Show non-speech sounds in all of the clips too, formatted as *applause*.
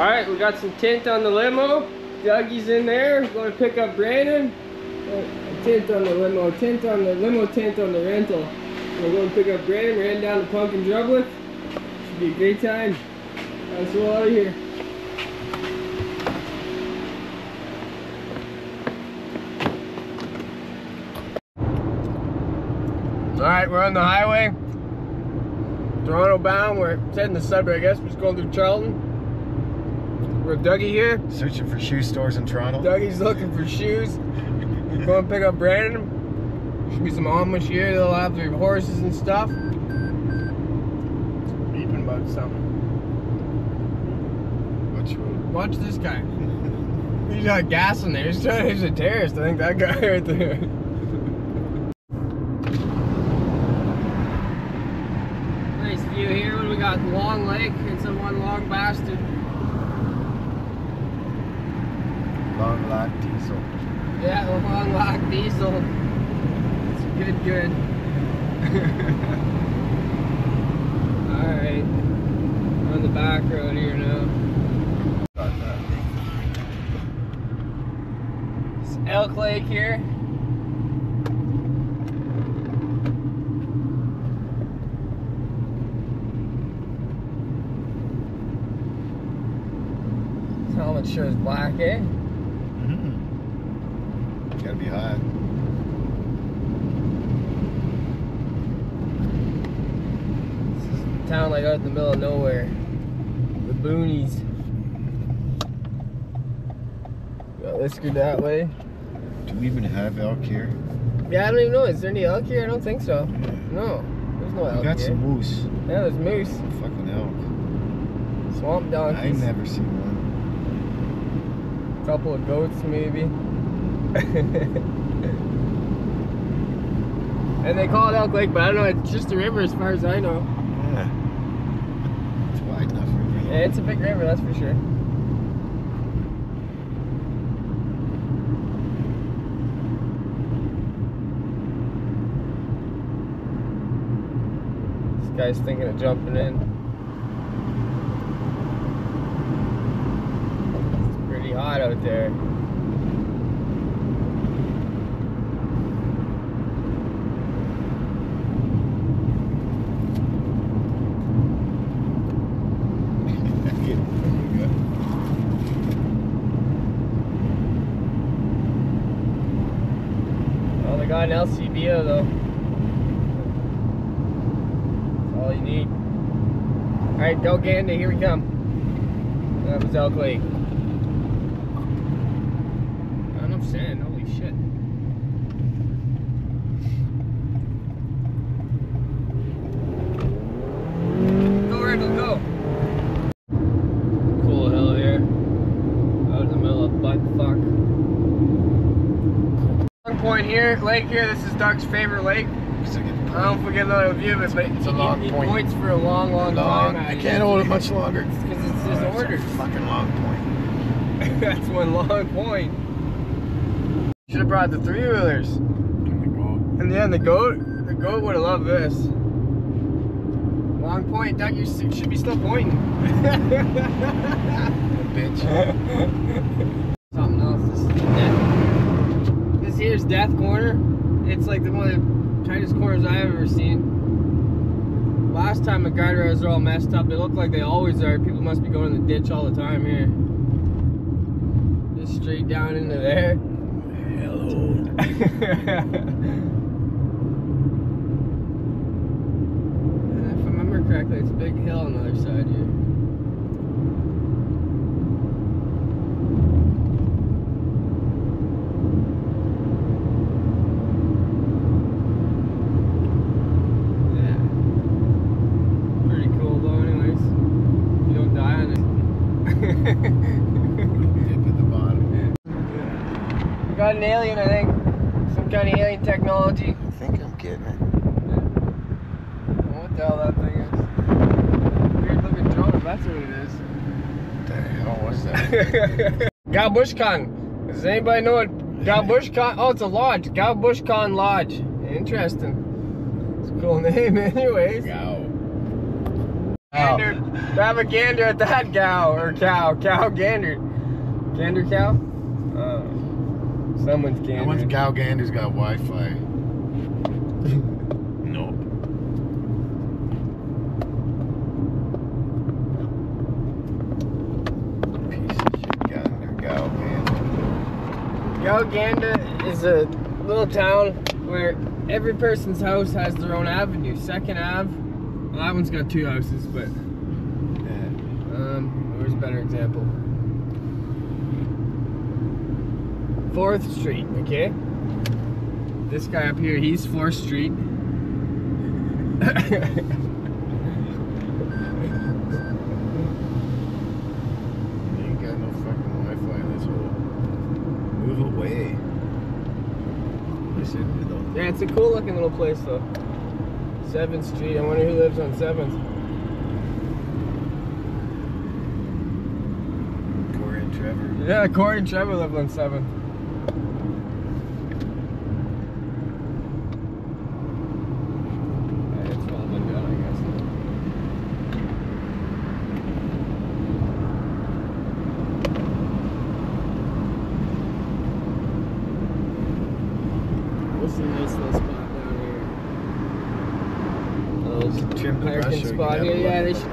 All right, we got some tint on the limo. Dougie's in there. Going to pick up Brandon. Uh, tint on the limo, tint on the limo, tint on the rental. We're going to pick up Brandon. Heading down to Punk In Drublic. Should be a great time. Let's roll out of here. All right, we're on the highway. Toronto bound. We're heading to Sudbury, I guess. We're just going through Charlton. We're Dougie here. Searching for shoe stores in Toronto. Dougie's looking for shoes. We're going to pick up Brandon. Should be some Amish here. They'll have their horses and stuff. Beeping about something. Which one? Watch this guy. He's got gas in there. He's trying. to, He's a terrorist. I think that guy *laughs* right there. Nice view here. We got Long Lake and some one long bastard. Long Lock Diesel. Yeah, long lock diesel. It's good, good. *laughs* Alright. We're on the back road here now. It's Elk Lake here. Helmet is black, eh? Be hot. This is a town like out in the middle of nowhere. The boonies. Let's go that way. Do we even have elk here? Yeah, I don't even know. Is there any elk here? I don't think so. No, there's no We elk got here. some moose. Yeah, there's moose, Fucking elk. swamp donkeys. I never seen one. a couple of goats maybe. *laughs* and they call it Elk Lake, but I don't know. It's just a river as far as I know. Yeah. It's wide enough for me. Yeah, it's a big river, that's for sure. This guy's thinking of jumping in. It's pretty hot out there. Oh, they got an LCBO though. That's all you need. Alright, go Gander, here we come. That was Elk Lake. Not enough sand, holy shit. Go Randall, go! Cool hill here. Out in the middle of butt fuck. Long point here, lake here. This is Doug's favorite lake. I don't know if we get another view of it, but It's a long he, point. points for a long, long, long. time. I can't hold it much longer. because it's his Oh, it's a orders. Fucking long point. *laughs* That's one long point. Should have brought the three wheelers. And the end, the goat, the goat would have loved this. Long point, Doug. You should be still pointing. *laughs* Bitch. *laughs* Something else. This is death. Death Corner. It's like the one of the tightest corners I've ever seen. Last time the guardrails are all messed up. They look like they always are. People must be going in the ditch all the time here. Just straight down into there. Hello. *laughs* And if I remember correctly, it's a big hill on the other side here. Yeah. Pretty cool though anyways. You don't die on it. Dip at the bottom. we got an alien, I think. Some kind of alien technology. I think I'm getting it. What the hell that thing is. Weird looking drone, if that's what it is. What the hell was that? *laughs* Galbushkan. Does anybody know what Galbushkan? Oh, it's a lodge. Galbushkan Lodge. Interesting. It's a cool *laughs* name, anyways. Gow. Gander. Grab a gander at that cow or cow. Cow gander. Gander cow? Someone's That one's gander. Gal Gander's got Wi-Fi. *laughs* nope. Piece of shit Gander, Gal Gander. Gowganda is a little town where every person's house has their own avenue. Second Ave. Well, that one's got two houses, but Yeah. um, where's a better example? 4th Street, okay? This guy up here, he's 4th Street. ain't got no fucking Wi-Fi in this hole. Move away. Yeah, it's a cool looking little place though. 7th Street, I wonder who lives on 7th. Corey and Trevor. Yeah, Corey and Trevor live on 7th. Bari yerleşim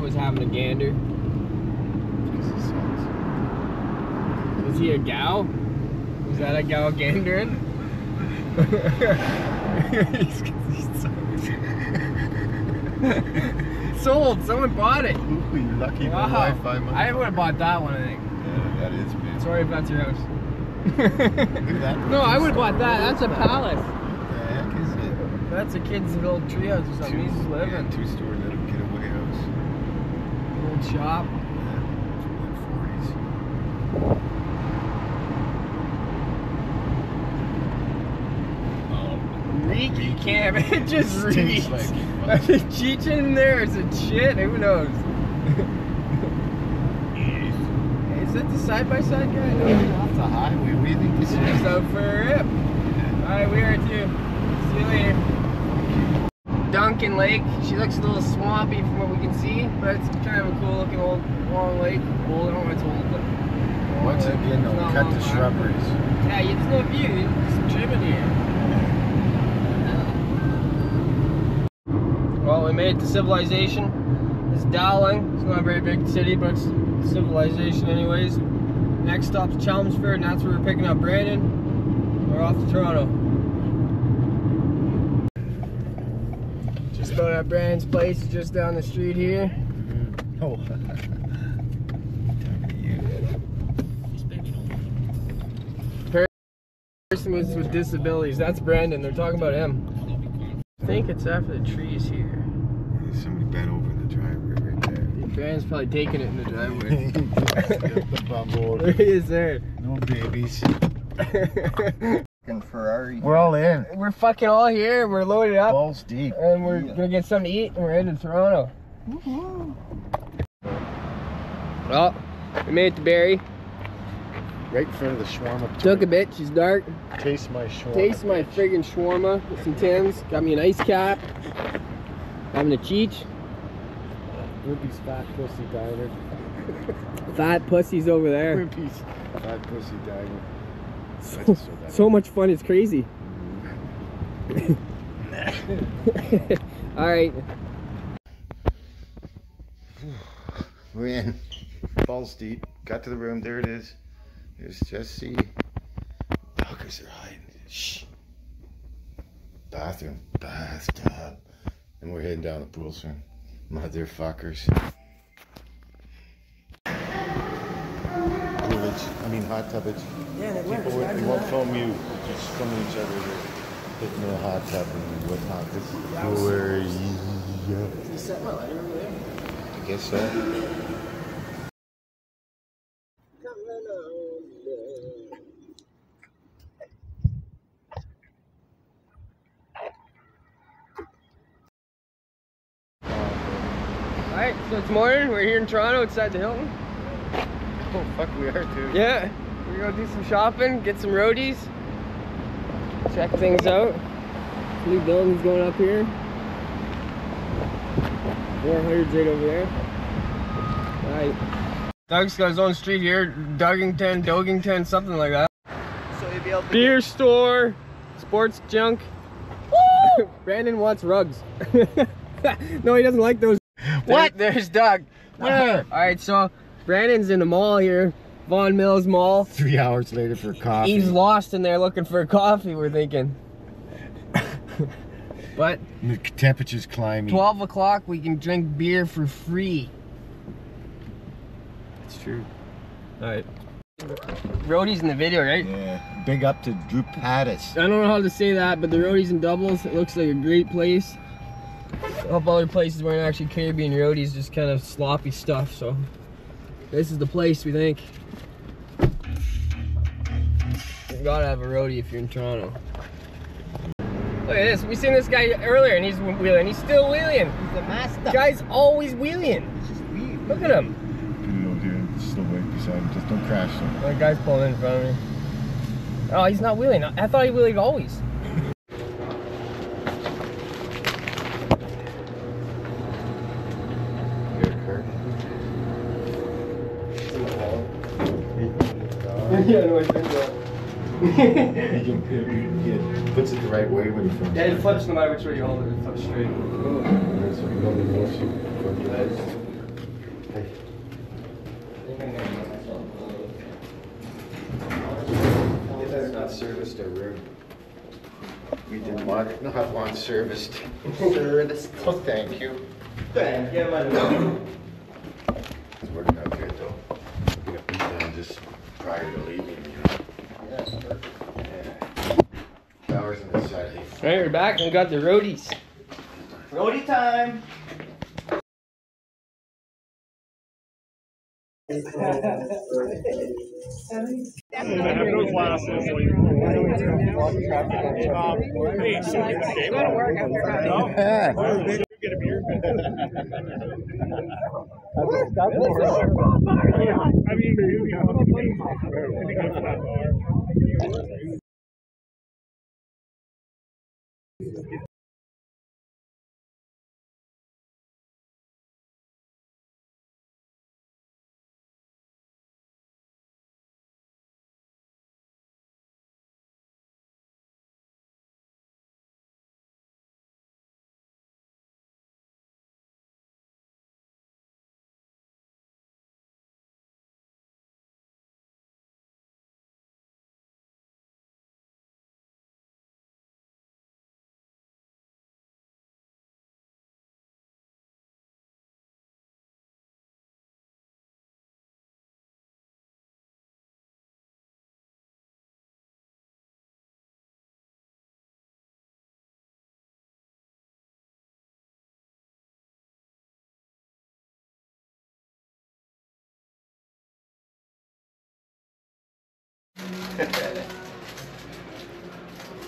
was having a gander. Because it sucks. Was he a gal? Was that a gal gandering? he's, he's sold. sold. Someone bought it. Ooh, lucky Wow. Wi-Fi money. I would have bought that one, I think. Yeah, that is big. Sorry if that's your house. That. *laughs* no, I would have bought that. That's a palace. What the heck is it? That's a kid's little treehouse or something. He's yeah, two-story little getaway house. Old shop. Yeah, from the 40s. Reeky camp. *laughs* It just reeks. like cheech in there is a shit? Who knows? Is that the side by side guy? No. Off the highway, we think this is? out for a rip. Alright, we are too. See you later. Duncan Lake. She looks a little swampy from what we can see, but it's kind of a cool looking old long lake. Old, I don't know it's old, but Once again, It's though, not cut the time. shrubberies. Yeah, there's no view. There's some trimming here. Well, we made it to civilization. It's Dowling. It's not a very big city, but it's civilization anyways. Next stop's Chelmsford, and that's where we're picking up Brandon. We're off to Toronto. Just about at Brandon's place, just down the street here. *laughs* Oh. Person with, with disabilities, that's Brandon. They're talking about him. I think it's after the trees here. There's somebody bent over in the driveway right there. Brandon's probably taking it in the driveway. the *laughs* bumble. *laughs* there he is there. No babies. Fucking Ferrari. We're all in. we're fucking all here. We're loaded up, Balls deep. and we're gonna get something to eat, and we're heading to Toronto. Well, we made it to Barrie. Right in front of the shawarma. Took a bit. She's dark. Taste my shawarma. Taste my friggin' shawarma with some tins. Got me an ice cap. Having a cheech. Ruby's fat pussy diner. Fat pussies over there. Ruby's fat pussy diner. So, so much fun. It's crazy. *laughs* All right. We're in. Balls deep. Got to the room. There it is. There's Jesse. Doggers are hiding. Shh. Bathroom. Bathtub. And we're heading down the pool soon. Motherfuckers. Tubbage. I mean hot tubbage. Yeah, it People would, they won't film you. Just filming each other. They're hitting the hot tub and whatnot. This is where yeah. You set my lighter over there? I guess so. Alright, so it's morning. We're here in Toronto outside the Hilton. *laughs* Oh fuck, we are too. Yeah, we're gonna do some shopping, get some roadies, check things out. New buildings going up here. 400's right over there. Alright. Doug's got his own street here, Duggington, Dogington, something like that. So you'll be able to Beer store, sports junk. *laughs* Brandon wants rugs. *laughs* no, he doesn't like those. What? There- there's Doug. Where? All right, so Brandon's in the mall here, Vaughan Mills Mall. Three hours later for coffee. He's lost in there looking for a coffee, we're thinking. *laughs* but the temperature's climbing. 12 o'clock, we can drink beer for free. That's true. All right. Rotis in the video, right? Yeah. Big up to Drupati's. I don't know how to say that, but the rotis and doubles, it looks like a great place. A couple other places weren't actually Caribbean rotis, just kind of sloppy stuff, so this is the place we think. You gotta have a roti if you're in Toronto. Look at this, we seen this guy earlier and he's wheeling, he's still wheeling. He's the master. The guy's always wheeling. Look at him. Put it over here. Just beside him. Just don't crash him. That guy's pulling in front of me. Oh, he's not wheeling. I thought he wheeled always. Yeah, no, I think that. He can, he puts it the right way when he films. Yeah, it flips no matter which way you hold it, it flips straight. That's what you normally want to from the edge. Hey. It has not serviced our room. We did not, not want serviced. *laughs* Serviced. Oh, thank you. Thank you, man. It's working out good though. We got beat down just prior to leaving, you know. Yeah. Hours on the side. Alright, we're back and we got the rotis. Roti time. I have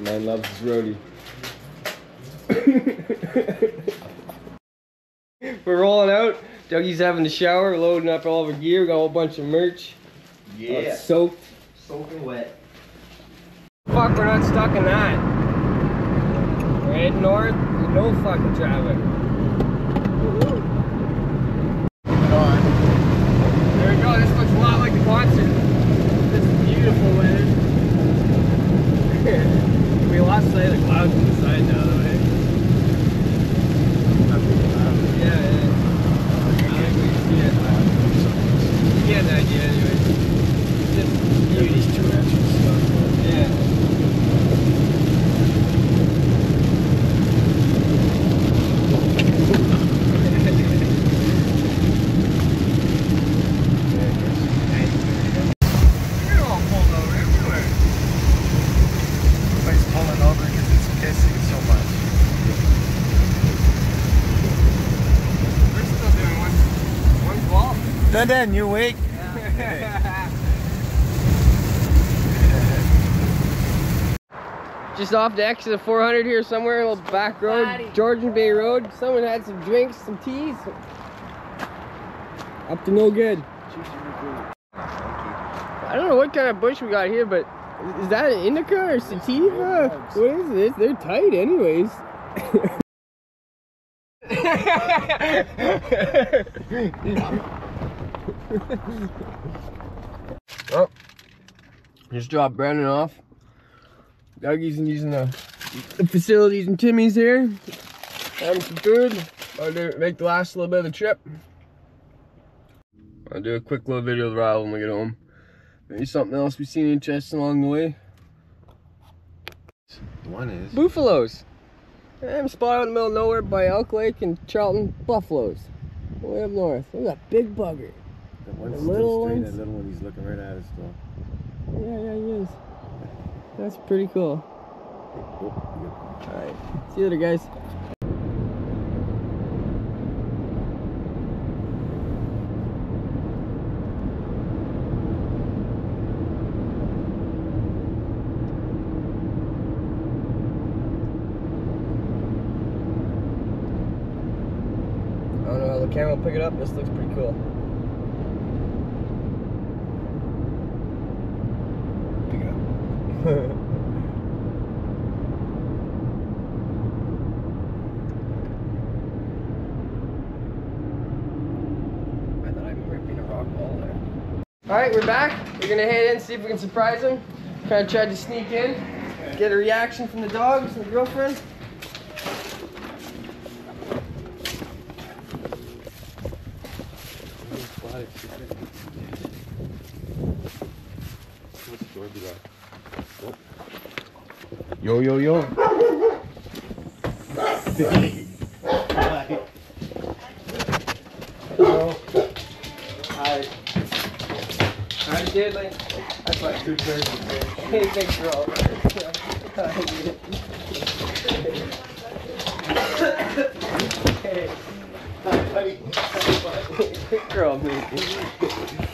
Man loves his roti. *laughs* We're rolling out. Dougie's having the shower, loading up all of our gear. We got a whole bunch of merch. Uh, Yeah. soaked. Soaking wet. Fuck, we're not stuck in that. We're heading north. There's no fucking traffic. There we go. This looks a lot like the concert. Beautiful *laughs* weather. we lost sight of the clouds on the side now, though, eh? Yeah, yeah. I think we see it. You get an idea, anyway. Just beauty. two engines. Yeah. Done, you awake? Just off the exit of 400 here somewhere, a little back road, Georgian Bay Road. Someone had some drinks, some teas. Up to no good. I don't know what kind of bush we got here, but is that an indica or sativa? What is this? They're tight anyways. *laughs* *laughs* *laughs* oh, just dropped Brandon off. Dougie's using the, the facilities and Timmy's here. Having some food. I'll do make the last little bit of the trip. I'll do a quick little video of the ride when we get home. Maybe something else we've seen interesting along the way. One is. Buffaloes. I'm spotted in the middle of nowhere by Elk Lake and Charlton Buffaloes. Way up north. Look at that big bugger. That one's The still little straight, ones? That little one, he's looking right at us though. Yeah, yeah, he is. That's pretty cool. Oh, Alright. See you later, guys. I don't know how the camera will pick it up. This looks pretty cool. Pick it up. I thought I remember it being a rock wall there. Alright, we're back. We're gonna head in, see if we can surprise him. Kind of tried to sneak in, get a reaction from the dogs and the girlfriend. Yo, yo, yo. Hi. Hi, Diddley. That's like two birds. Hey, thanks for Hey. Girl, me.